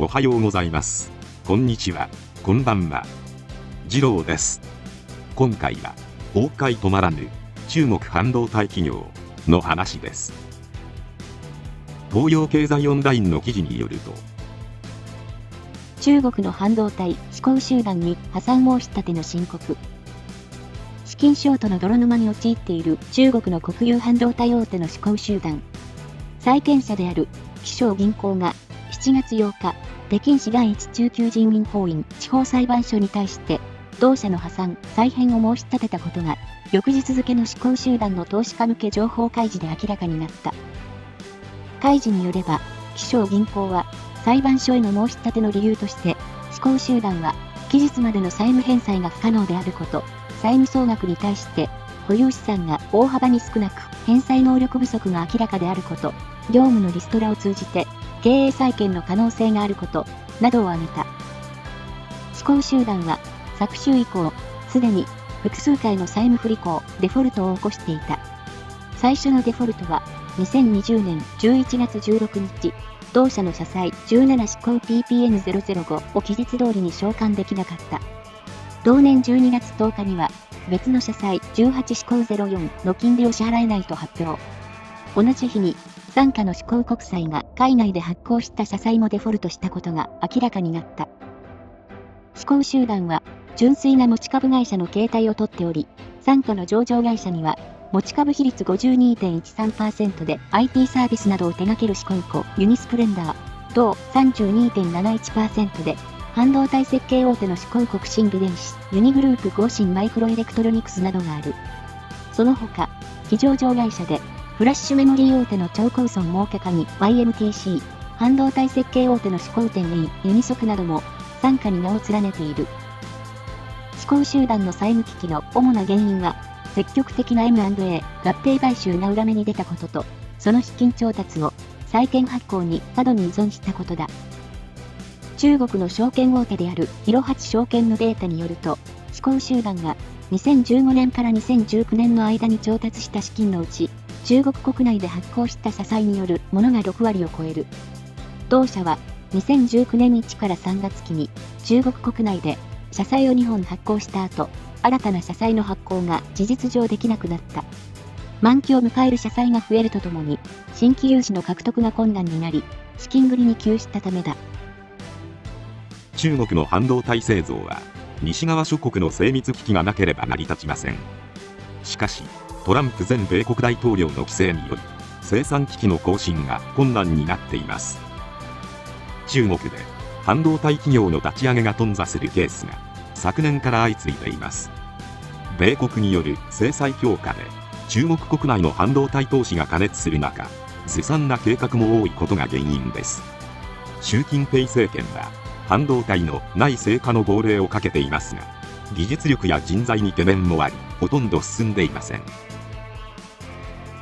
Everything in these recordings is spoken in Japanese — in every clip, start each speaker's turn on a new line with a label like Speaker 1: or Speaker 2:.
Speaker 1: おはようございます。こんにちは。こんばんは。次郎です。今回は、崩壊止まらぬ中国半導体企業の話です。東洋経済オンラインの記事によると、
Speaker 2: 中国の半導体思考集団に破産申し立ての申告。資金ショートの泥沼に陥っている中国の国有半導体大手の思考集団。債権者である気象銀行が7月8日、北京市第一中級人民法院地方裁判所に対して、同社の破産、再編を申し立てたことが、翌日付の思考集団の投資家向け情報開示で明らかになった。開示によれば、気象銀行は、裁判所への申し立ての理由として、思考集団は、期日までの債務返済が不可能であること、債務総額に対して、保有資産が大幅に少なく、返済能力不足が明らかであること、業務のリストラを通じて、経営再建の可能性があること、などを挙げた。思考集団は、昨週以降、すでに複数回の債務不履行、デフォルトを起こしていた。最初のデフォルトは、2020年11月16日、同社の社債17思考 TPN005 を期日通りに償還できなかった。同年12月10日には、別の社債18思考04の金利を支払えないと発表。同じ日に、傘下の思考国債が海外で発行した社債もデフォルトしたことが明らかになった。思考集団は、純粋な持ち株会社の形態をとっており、傘下の上場会社には、持ち株比率52.13%で IT サービスなどを手掛ける思考庫ユニスプレンダー、同32.71%で、半導体設計大手の思考国新美電子、ユニグループ合新マイクロエレクトロニクスなどがある。その他、非上場会社でフラッシュメモリー大手の超高村儲け鍵 YMTC、半導体設計大手の思考店 A、ユニソクなども、傘下に名を連ねている。思考集団の債務危機の主な原因は、積極的な M&A、合併買収が裏目に出たことと、その資金調達を債券発行に過度に依存したことだ。中国の証券大手である広八証券のデータによると、思考集団が2015年から2019年の間に調達した資金のうち、中国国内で発行した社債によるものが6割を超える。同社は、2019年1から3月期に、中国国内で、社債を2本発行した後、新たな社債の発行が事実上できなくなった。満期を迎える社債が増えるとともに、新規融資の獲得が困難になり、資金繰りに窮したためだ。
Speaker 1: 中国の半導体製造は、西側諸国の精密機器がなければ成り立ちません。しかし、トランプ前米国大統領の規制により生産機器の更新が困難になっています。中国で半導体企業の立ち上げが頓挫するケースが昨年から相次いでいます。米国による制裁強化で中国国内の半導体投資が過熱する中ずさんな計画も多いことが原因です。習近平政権は半導体の内製化の号令をかけていますが技術力や人材に懸念もありほとんど進んでいません。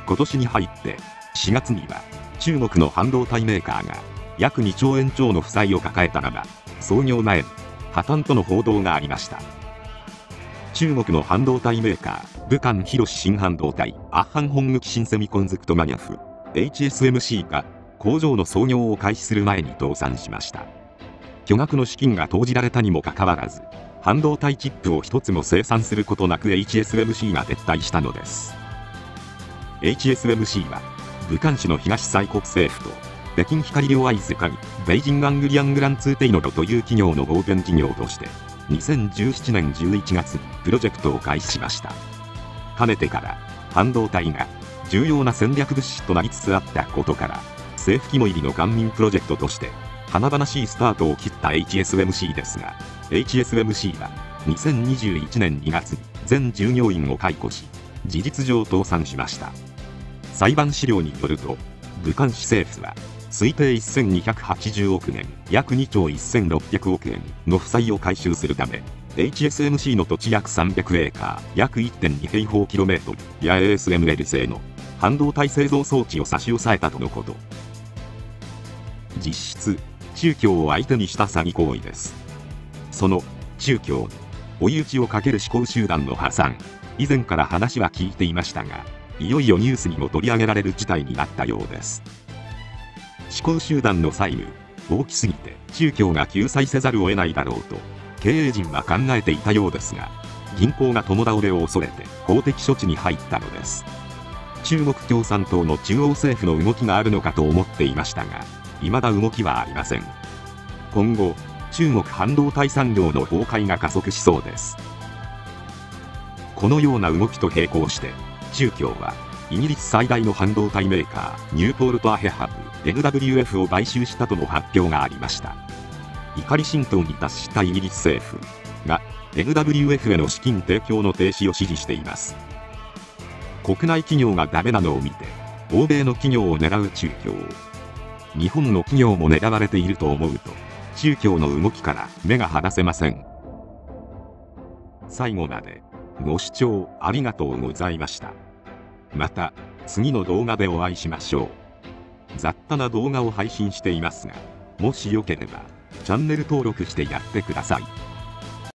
Speaker 1: 今年に入って4月には中国の半導体メーカーが約2兆円超の負債を抱えたまま創業前に破綻との報道がありました。中国の半導体メーカー武漢広新半導体アッハン本口新セミコンズクトマニャフ HSMC が工場の操業を開始する前に倒産しました。巨額の資金が投じられたにもかかわらず半導体チップを一つも生産することなく HSMC が撤退したのです。HSMC は武漢市の東西国政府と北京光両アイズカギベイジンガングリアングランツーテイノロという企業の合弁事業として2017年11月プロジェクトを開始しました。かねてから半導体が重要な戦略物資となりつつあったことから政府肝入りの官民プロジェクトとして華々しいスタートを切った HSMC ですが HSMC は2021年2月に全従業員を解雇し事実上倒産しました。裁判資料によると武漢市政府は推定1280億円約2兆1600億円の負債を回収するため HSMC の土地約300エーカー約1.2平方キロメートルや ASML 製の半導体製造装置を差し押さえたとのこと。実質中共を相手にした詐欺行為です。その中共追い打ちをかける思考集団の破産。以前から話は聞いていましたがいよいよニュースにも取り上げられる事態になったようです。思考集団の債務大きすぎて中共が救済せざるを得ないだろうと経営陣は考えていたようですが銀行が共倒れを恐れて法的処置に入ったのです。中国共産党の中央政府の動きがあるのかと思っていましたが未だ動きはありません。今後中国半導体産業の崩壊が加速しそうです。このような動きと並行して中共はイギリス最大の半導体メーカーニューポールトアヘハブ NWF を買収したとの発表がありました。怒り心頭に達したイギリス政府が NWF への資金提供の停止を指示しています。国内企業がダメなのを見て欧米の企業を狙う中共。日本の企業も狙われていると思うと中共の動きから目が離せません。最後まで。ご視聴ありがとうございました。また次の動画でお会いしましょう。雑多な動画を配信していますがもしよければチャンネル登録してやってください。